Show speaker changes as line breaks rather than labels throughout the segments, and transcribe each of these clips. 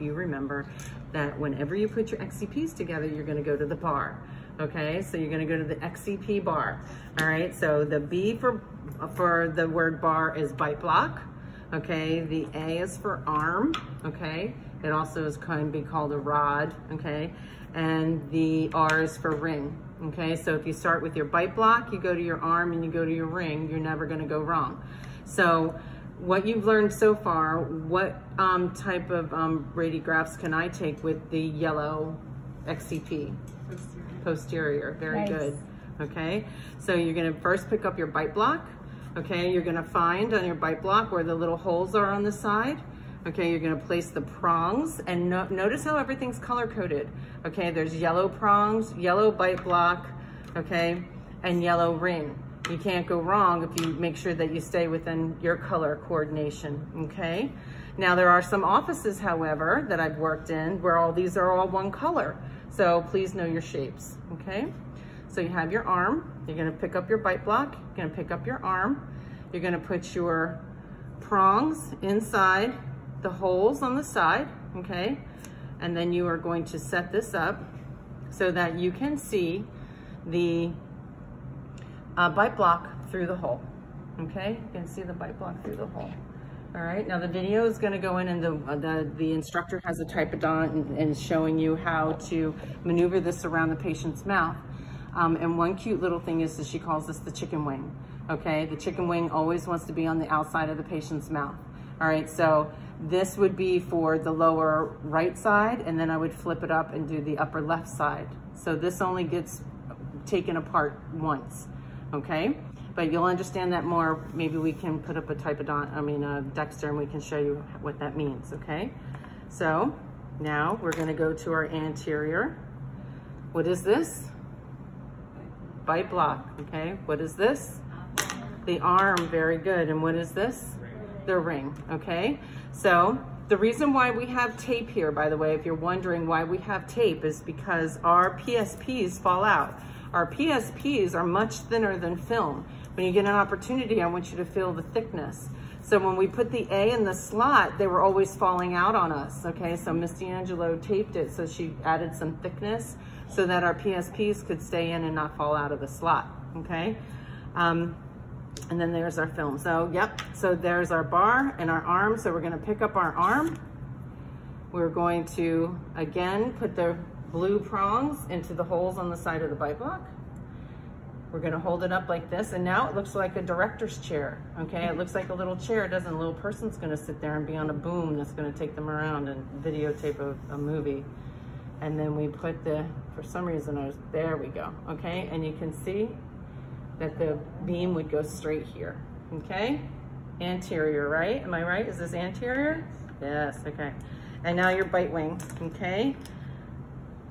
you remember that whenever you put your XCPs together, you're gonna go to the bar. Okay, so you're gonna go to the XCP bar. All right, so the B for, for the word bar is bite block. Okay, the A is for arm. Okay, it also is can be called a rod. Okay, and the R is for ring. Okay, so if you start with your bite block, you go to your arm and you go to your ring, you're never gonna go wrong. So what you've learned so far, what um, type of um, radiographs can I take with the yellow XCP? Posterior. Posterior, very nice. good. Okay, so you're gonna first pick up your bite block. Okay, you're gonna find on your bite block where the little holes are on the side. Okay, you're gonna place the prongs and no notice how everything's color coded. Okay, there's yellow prongs, yellow bite block, okay, and yellow ring. You can't go wrong if you make sure that you stay within your color coordination, okay? Now there are some offices, however, that I've worked in where all these are all one color. So please know your shapes, okay? So you have your arm, you're gonna pick up your bite block, you're gonna pick up your arm, you're gonna put your prongs inside the holes on the side, okay? And then you are going to set this up so that you can see the uh, bite block through the hole, okay? You can see the bite block through the hole. All right, now the video is gonna go in and the, uh, the, the instructor has a typodont and, and showing you how to maneuver this around the patient's mouth. Um, and one cute little thing is that she calls this the chicken wing, okay? The chicken wing always wants to be on the outside of the patient's mouth. All right, so this would be for the lower right side, and then I would flip it up and do the upper left side. So this only gets taken apart once, okay? But you'll understand that more. Maybe we can put up a typodont, I mean a Dexter, and we can show you what that means, okay? So now we're gonna go to our anterior. What is this? Bite block, okay? What is this? The arm, very good. And what is this? the ring, okay? So the reason why we have tape here, by the way, if you're wondering why we have tape is because our PSPs fall out. Our PSPs are much thinner than film. When you get an opportunity, I want you to feel the thickness. So when we put the A in the slot, they were always falling out on us, okay? So Miss D'Angelo taped it, so she added some thickness so that our PSPs could stay in and not fall out of the slot, okay? Um, and then there's our film. So, yep, so there's our bar and our arm. So we're gonna pick up our arm. We're going to, again, put the blue prongs into the holes on the side of the bite block. We're gonna hold it up like this, and now it looks like a director's chair, okay? It looks like a little chair, it doesn't, a little person's gonna sit there and be on a boom that's gonna take them around and videotape a, a movie. And then we put the, for some reason, I was, there we go, okay? And you can see that the beam would go straight here, okay? Anterior, right? Am I right? Is this anterior? Yes, okay. And now your bite wing, okay?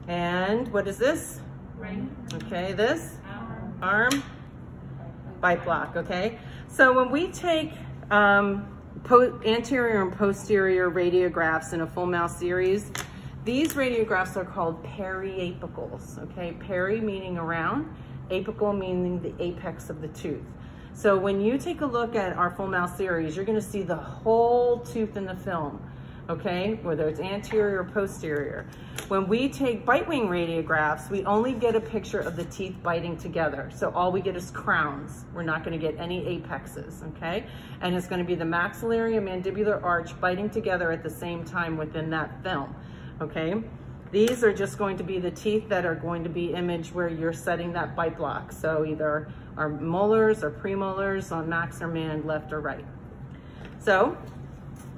And what is this?
Ring.
Okay, this?
Arm.
Arm. Bite block, okay? So when we take um, anterior and posterior radiographs in a full mouth series, these radiographs are called periapicals, okay? Peri meaning around, apical meaning the apex of the tooth. So when you take a look at our full mouth series, you're gonna see the whole tooth in the film, okay? Whether it's anterior or posterior. When we take bite wing radiographs, we only get a picture of the teeth biting together. So all we get is crowns. We're not gonna get any apexes, okay? And it's gonna be the maxillary and mandibular arch biting together at the same time within that film, okay? These are just going to be the teeth that are going to be imaged where you're setting that bite block. So either our molars or premolars on max or man, left or right. So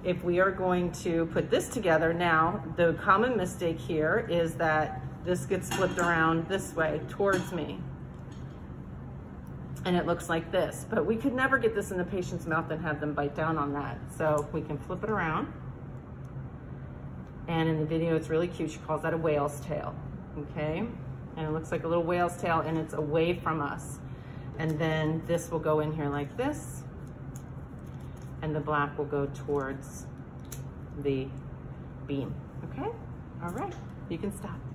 if we are going to put this together now, the common mistake here is that this gets flipped around this way towards me. And it looks like this, but we could never get this in the patient's mouth and have them bite down on that. So we can flip it around. And in the video, it's really cute. She calls that a whale's tail, okay? And it looks like a little whale's tail and it's away from us. And then this will go in here like this. And the black will go towards the beam, okay? All right, you can stop.